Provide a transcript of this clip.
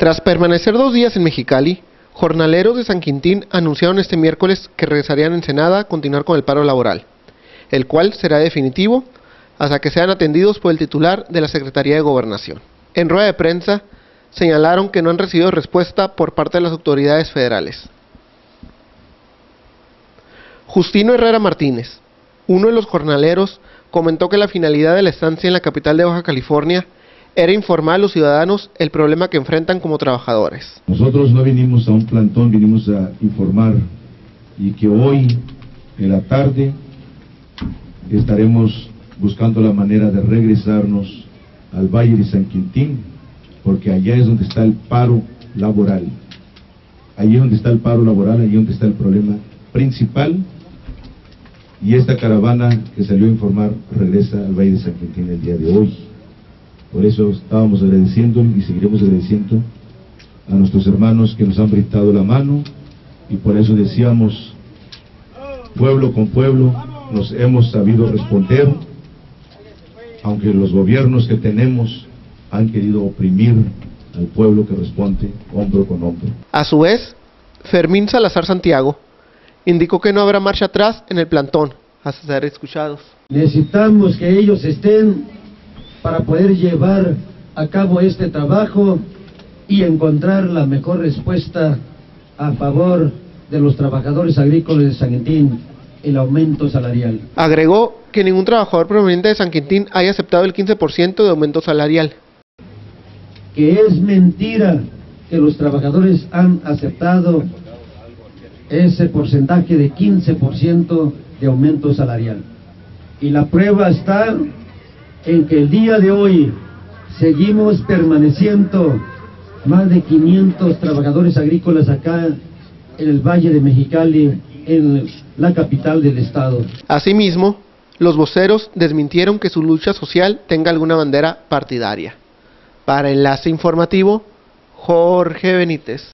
Tras permanecer dos días en Mexicali, jornaleros de San Quintín anunciaron este miércoles que regresarían a Ensenada a continuar con el paro laboral, el cual será definitivo hasta que sean atendidos por el titular de la Secretaría de Gobernación. En rueda de prensa señalaron que no han recibido respuesta por parte de las autoridades federales. Justino Herrera Martínez, uno de los jornaleros, comentó que la finalidad de la estancia en la capital de Baja California era informar a los ciudadanos el problema que enfrentan como trabajadores. Nosotros no vinimos a un plantón, vinimos a informar y que hoy en la tarde estaremos buscando la manera de regresarnos al Valle de San Quintín, porque allá es donde está el paro laboral. Allí es donde está el paro laboral, allí es donde está el problema principal. Y esta caravana que salió a informar regresa al Valle de San Quintín el día de hoy. Por eso estábamos agradeciendo y seguiremos agradeciendo a nuestros hermanos que nos han brindado la mano y por eso decíamos, pueblo con pueblo, nos hemos sabido responder, aunque los gobiernos que tenemos han querido oprimir al pueblo que responde hombro con hombro. A su vez, Fermín Salazar Santiago indicó que no habrá marcha atrás en el plantón hasta ser escuchados. Necesitamos que ellos estén para poder llevar a cabo este trabajo y encontrar la mejor respuesta a favor de los trabajadores agrícolas de San Quintín, el aumento salarial. Agregó que ningún trabajador proveniente de San Quintín haya aceptado el 15% de aumento salarial. Que es mentira que los trabajadores han aceptado ese porcentaje de 15% de aumento salarial. Y la prueba está en que el día de hoy seguimos permaneciendo más de 500 trabajadores agrícolas acá en el Valle de Mexicali, en la capital del estado. Asimismo, los voceros desmintieron que su lucha social tenga alguna bandera partidaria. Para Enlace Informativo, Jorge Benítez.